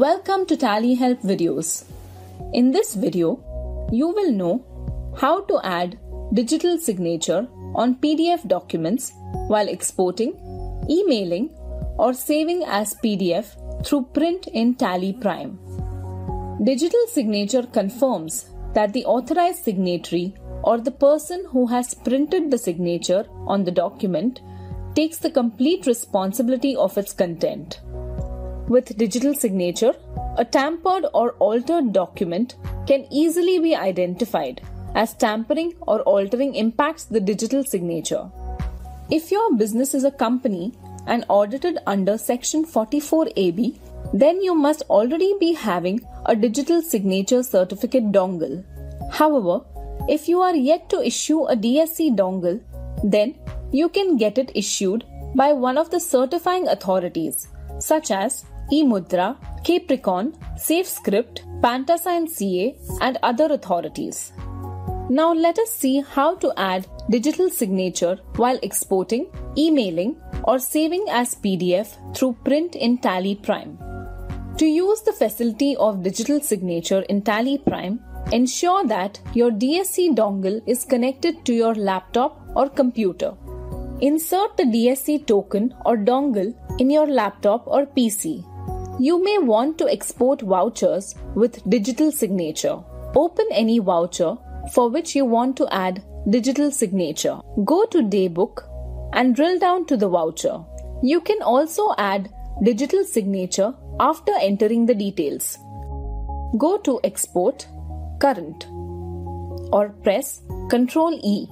Welcome to Tally Help videos. In this video, you will know how to add digital signature on PDF documents while exporting, emailing, or saving as PDF through print in Tally Prime. Digital signature confirms that the authorized signatory or the person who has printed the signature on the document takes the complete responsibility of its content. With digital signature, a tampered or altered document can easily be identified as tampering or altering impacts the digital signature. If your business is a company and audited under Section 44AB, then you must already be having a digital signature certificate dongle. However, if you are yet to issue a DSC dongle, then you can get it issued by one of the certifying authorities such as eMudhra, Capricorn, SafeScrypt, PantaSign CA, and other authorities. Now let us see how to add digital signature while exporting, emailing, or saving as PDF through print in Tally Prime. To use the facility of digital signature in Tally Prime, ensure that your DSC dongle is connected to your laptop or computer. Insert the DSC token or dongle in your laptop or PC. You may want to export vouchers with digital signature. Open any voucher for which you want to add digital signature. Go to Daybook and drill down to the voucher. You can also add digital signature after entering the details. Go to Export Current or press Ctrl E.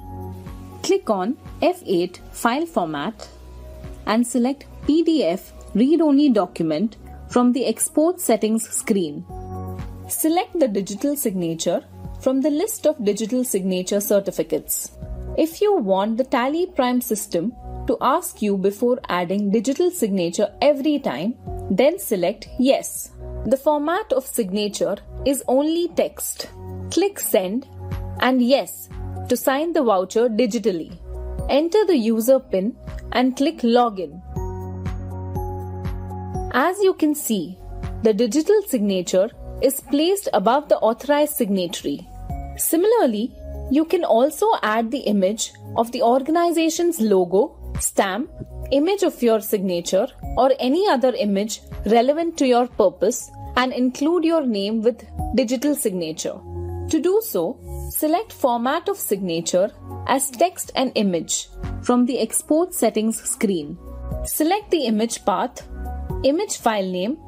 Click on F8 File Format and select PDF Read Only Document from the Export Settings screen. Select the digital signature from the list of digital signature certificates. If you want the Tally Prime system to ask you before adding digital signature every time, then select Yes. The format of signature is only text. Click Send and Yes to sign the voucher digitally. Enter the user PIN and click Login. As you can see, the digital signature is placed above the authorized signatory. Similarly, you can also add the image of the organization's logo, stamp, image of your signature, or any other image relevant to your purpose and include your name with digital signature. To do so, select Format of Signature as text and image from the Export Settings screen. Select the image path image file name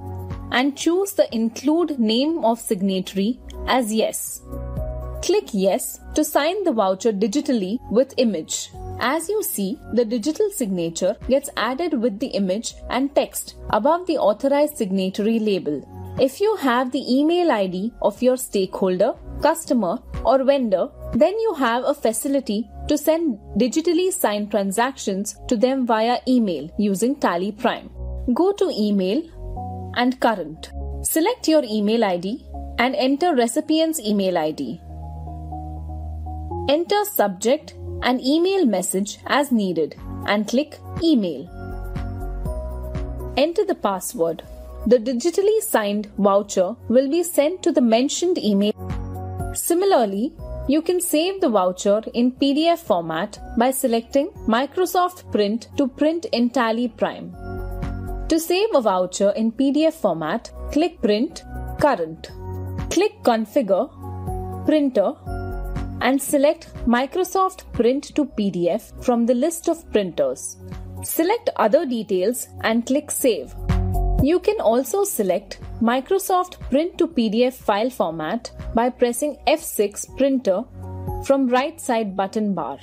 and choose the include name of signatory as yes. Click yes to sign the voucher digitally with image. As you see, the digital signature gets added with the image and text above the authorized signatory label. If you have the email ID of your stakeholder, customer, or vendor, then you have a facility to send digitally signed transactions to them via email using Tally Prime. Go to Email and Current. Select your email ID and enter recipient's email ID. Enter subject and email message as needed and click Email. Enter the password. The digitally signed voucher will be sent to the mentioned email. Similarly, you can save the voucher in PDF format by selecting Microsoft Print to print in Tally Prime. To save a voucher in PDF format, click Print, Current. Click Configure, Printer, and select Microsoft Print to PDF from the list of printers. Select other details and click Save. You can also select Microsoft Print to PDF file format by pressing F6 Printer from right side button bar.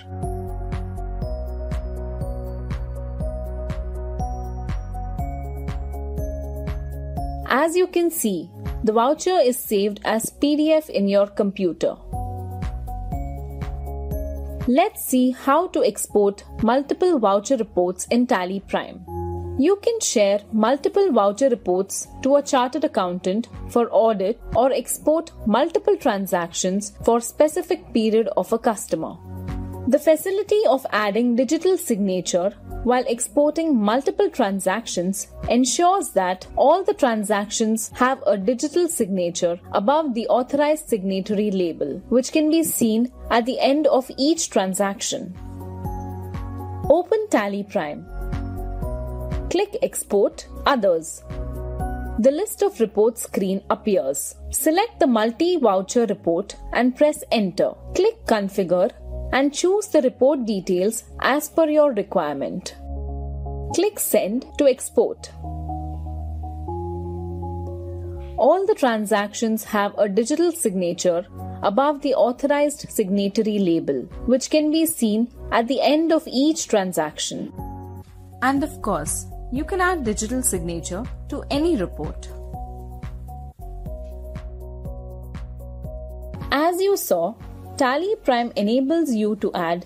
As you can see, the voucher is saved as PDF in your computer. Let's see how to export multiple voucher reports in Tally Prime. You can share multiple voucher reports to a chartered accountant for audit or export multiple transactions for specific period of a customer. The facility of adding digital signature while exporting multiple transactions ensures that all the transactions have a digital signature above the authorized signatory label, which can be seen at the end of each transaction. Open Tally Prime. Click Export Others. The list of reports screen appears. Select the multi-voucher report and press Enter. Click Configure and choose the report details as per your requirement. Click Send to export. All the transactions have a digital signature above the authorized signatory label, which can be seen at the end of each transaction. And of course, you can add digital signature to any report. As you saw, Tally Prime enables you to add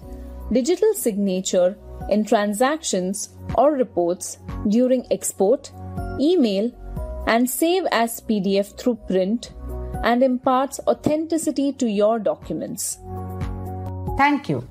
digital signature in transactions or reports during export, email, and save as PDF through print and imparts authenticity to your documents. Thank you.